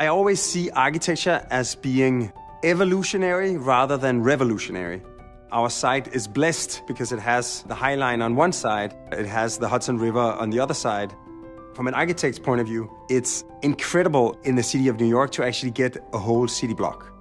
I always see architecture as being evolutionary rather than revolutionary. Our site is blessed because it has the High Line on one side, it has the Hudson River on the other side. From an architect's point of view, it's incredible in the city of New York to actually get a whole city block.